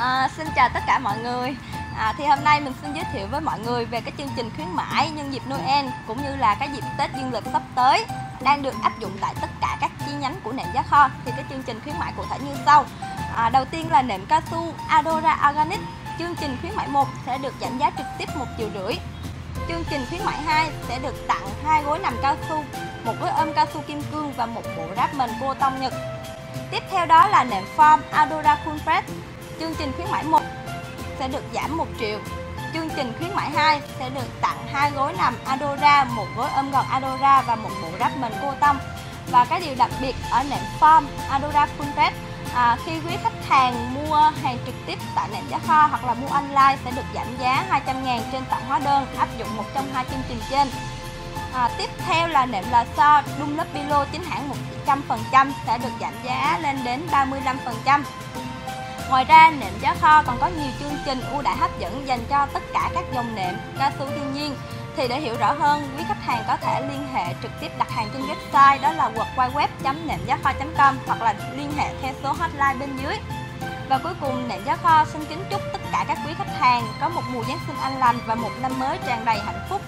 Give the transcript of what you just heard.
À, xin chào tất cả mọi người. À, Thì hôm nay mình xin giới thiệu với mọi người về cái chương trình khuyến mãi nhân dịp Noel cũng như là cái dịp Tết dương lịch sắp tới đang được áp dụng tại tất cả các chi nhánh của nệm giá kho. Thì cái chương trình khuyến mãi cụ thể như sau. À, Đầu tiên là nệm cao su Adora Organic. Chương trình khuyến mãi 1 sẽ được giảm giá trực tiếp một triệu rưỡi. Chương trình khuyến mãi 2 sẽ được tặng hai gối nằm cao su một gối ôm cao su kim cương và một bộ ráp mền cô tông nhật. Tiếp theo đó là nệm form Adora Cool Fresh. Chương trình khuyến mãi 1 sẽ được giảm 1 triệu. Chương trình khuyến mãi 2 sẽ được tặng hai gối nằm Adora, một gối ôm gọn Adora và một bộ đắp mền cô tông. Và cái điều đặc biệt ở nệm form Adora Full Red à, khi quý khách hàng mua hàng trực tiếp tại nệm giá kho hoặc là mua online sẽ được giảm giá 200 ngàn trên tặng hóa đơn áp dụng một trong hai chương trình trên. À, tiếp theo là nệm lò xo Dunlop Pillow chính hãng 100% sẽ được giảm giá lên đến 35%. Ngoài ra, nệm giá kho còn có nhiều chương trình ưu đãi hấp dẫn dành cho tất cả các dòng nệm cao su thiên nhiên. Thì để hiểu rõ hơn, quý khách hàng có thể liên hệ trực tiếp đặt hàng trên website đó là www.nệm-giá-kho.com hoặc là liên hệ theo số hotline bên dưới. Và cuối cùng, nệm giá kho xin kính chúc tất cả các quý khách hàng có một mùa Giáng sinh an lành và một năm mới tràn đầy hạnh phúc.